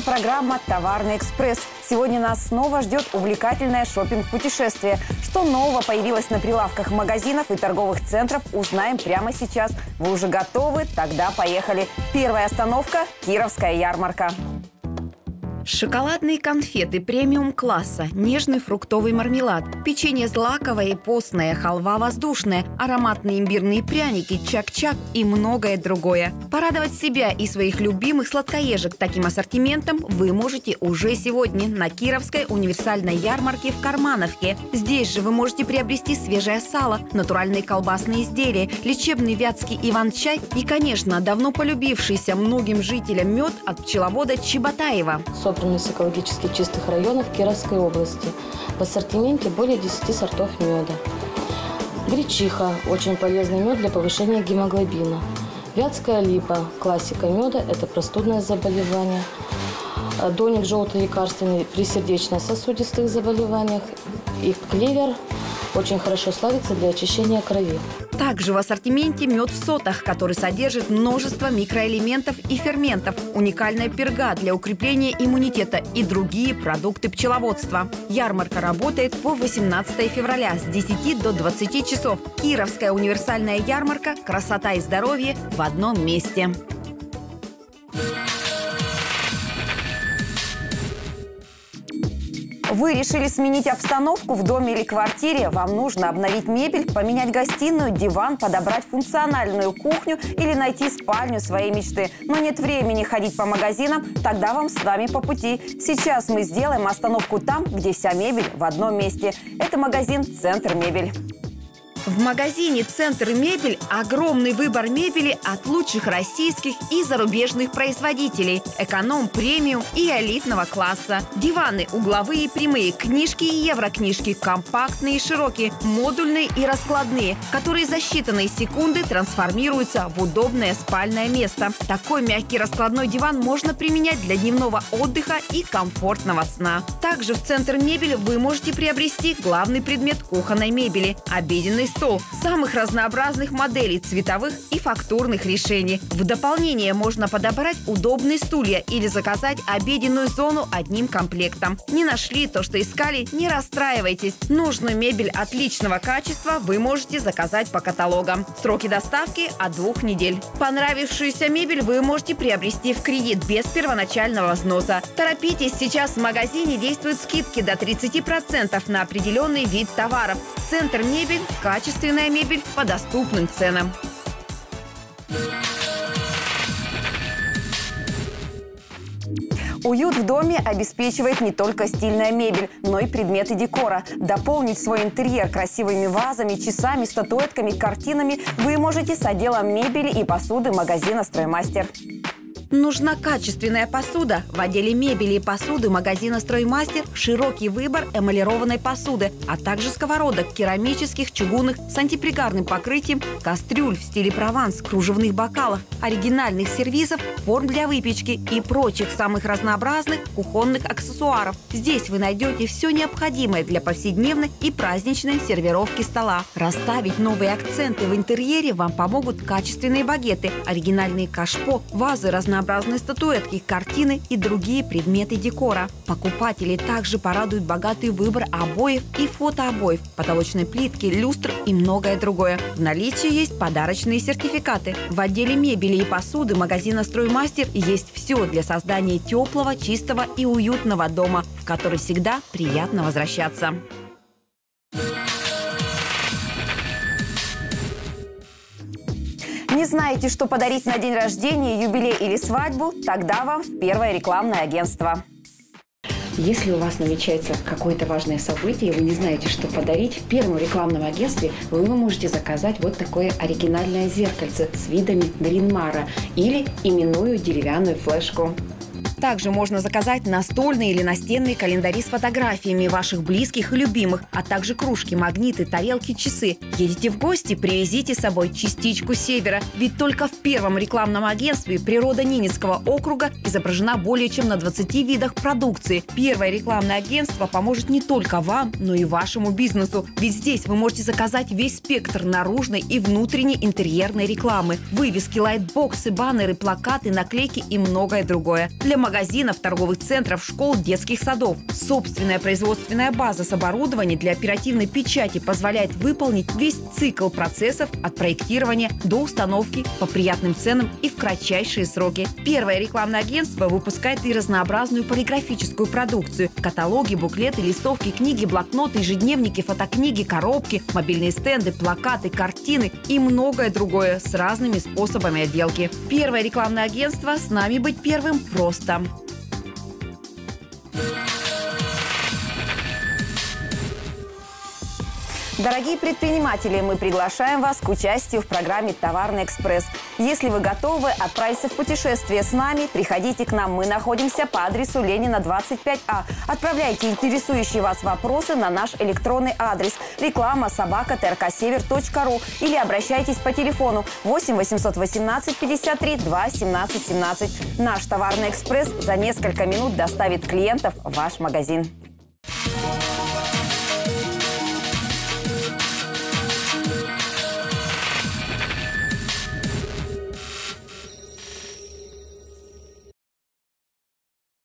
Это программа «Товарный экспресс». Сегодня нас снова ждет увлекательное шопинг-путешествие. Что нового появилось на прилавках магазинов и торговых центров, узнаем прямо сейчас. Вы уже готовы? Тогда поехали. Первая остановка – Кировская ярмарка. Шоколадные конфеты премиум-класса, нежный фруктовый мармелад, печенье злаковое и постное, халва воздушная, ароматные имбирные пряники, чак-чак и многое другое. Порадовать себя и своих любимых сладкоежек таким ассортиментом вы можете уже сегодня на Кировской универсальной ярмарке в Кармановке. Здесь же вы можете приобрести свежее сало, натуральные колбасные изделия, лечебный вятский иван-чай и, конечно, давно полюбившийся многим жителям мед от пчеловода Чеботаева с экологически чистых районов Кировской области. В ассортименте более 10 сортов меда. Гречиха – очень полезный мед для повышения гемоглобина. Вятская липа – классика меда, это простудное заболевание. Доник желтый лекарственный при сердечно-сосудистых заболеваниях. И клевер очень хорошо славится для очищения крови. Также в ассортименте мед в сотах, который содержит множество микроэлементов и ферментов, уникальная перга для укрепления иммунитета и другие продукты пчеловодства. Ярмарка работает по 18 февраля с 10 до 20 часов. Кировская универсальная ярмарка «Красота и здоровье» в одном месте. Вы решили сменить обстановку в доме или квартире? Вам нужно обновить мебель, поменять гостиную, диван, подобрать функциональную кухню или найти спальню своей мечты. Но нет времени ходить по магазинам? Тогда вам с нами по пути. Сейчас мы сделаем остановку там, где вся мебель в одном месте. Это магазин «Центр мебель». В магазине «Центр мебель» огромный выбор мебели от лучших российских и зарубежных производителей. Эконом, премиум и элитного класса. Диваны угловые и прямые, книжки и еврокнижки, компактные и широкие, модульные и раскладные, которые за считанные секунды трансформируются в удобное спальное место. Такой мягкий раскладной диван можно применять для дневного отдыха и комфортного сна. Также в «Центр мебель» вы можете приобрести главный предмет кухонной мебели – обеденный стол самых разнообразных моделей цветовых и фактурных решений. В дополнение можно подобрать удобные стулья или заказать обеденную зону одним комплектом. Не нашли то, что искали, не расстраивайтесь. Нужную мебель отличного качества вы можете заказать по каталогам. Сроки доставки от двух недель. Понравившуюся мебель вы можете приобрести в кредит без первоначального взноса. Торопитесь, сейчас в магазине действуют скидки до 30% на определенный вид товаров. Центр мебель – качественная мебель по доступным ценам. Уют в доме обеспечивает не только стильная мебель, но и предметы декора. Дополнить свой интерьер красивыми вазами, часами, статуэтками, картинами вы можете с отделом мебели и посуды магазина «Строймастер». Нужна качественная посуда. В отделе мебели и посуды магазина «Строймастер» широкий выбор эмалированной посуды, а также сковородок керамических, чугунных с антипригарным покрытием, кастрюль в стиле Прованс, кружевных бокалов, оригинальных сервизов, форм для выпечки и прочих самых разнообразных кухонных аксессуаров. Здесь вы найдете все необходимое для повседневной и праздничной сервировки стола. Расставить новые акценты в интерьере вам помогут качественные багеты, оригинальные кашпо, вазы разнообразные разнообразные статуэтки, картины и другие предметы декора. Покупателей также порадует богатый выбор обоев и фотообоев, потолочной плитки, люстр и многое другое. В наличии есть подарочные сертификаты. В отделе мебели и посуды магазина «Строймастер» есть все для создания теплого, чистого и уютного дома, в который всегда приятно возвращаться. Не знаете, что подарить на день рождения, юбилей или свадьбу? Тогда вам в первое рекламное агентство. Если у вас намечается какое-то важное событие, и вы не знаете, что подарить, в первом рекламном агентстве вы можете заказать вот такое оригинальное зеркальце с видами Гринмара или именную деревянную флешку. Также можно заказать настольные или настенные календари с фотографиями ваших близких и любимых, а также кружки, магниты, тарелки, часы. Едете в гости, привезите с собой частичку севера, ведь только в первом рекламном агентстве «Природа Ненецкого округа» изображена более чем на 20 видах продукции. Первое рекламное агентство поможет не только вам, но и вашему бизнесу, ведь здесь вы можете заказать весь спектр наружной и внутренней интерьерной рекламы. Вывески, лайтбоксы, баннеры, плакаты, наклейки и многое другое. Для магазинов, торговых центров, школ, детских садов. Собственная производственная база с оборудованием для оперативной печати позволяет выполнить весь цикл процессов от проектирования до установки по приятным ценам и в кратчайшие сроки. Первое рекламное агентство выпускает и разнообразную полиграфическую продукцию. Каталоги, буклеты, листовки, книги, блокноты, ежедневники, фотокниги, коробки, мобильные стенды, плакаты, картины и многое другое с разными способами отделки. Первое рекламное агентство «С нами быть первым» просто. Instagram. Дорогие предприниматели, мы приглашаем вас к участию в программе «Товарный экспресс». Если вы готовы отправиться в путешествие с нами, приходите к нам. Мы находимся по адресу Ленина, 25А. Отправляйте интересующие вас вопросы на наш электронный адрес реклама собака трксевер.ру или обращайтесь по телефону 8 818 53 2 17 17. Наш «Товарный экспресс» за несколько минут доставит клиентов в ваш магазин.